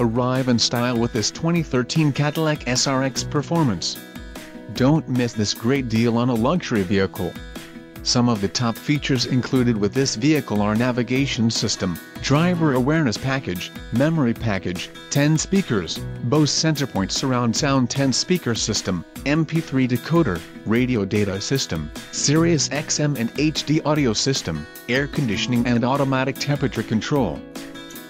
Arrive in style with this 2013 Cadillac SRX Performance. Don't miss this great deal on a luxury vehicle. Some of the top features included with this vehicle are navigation system, driver awareness package, memory package, 10 speakers, Bose Centerpoint surround sound 10 speaker system, MP3 decoder, radio data system, Sirius XM and HD audio system, air conditioning and automatic temperature control.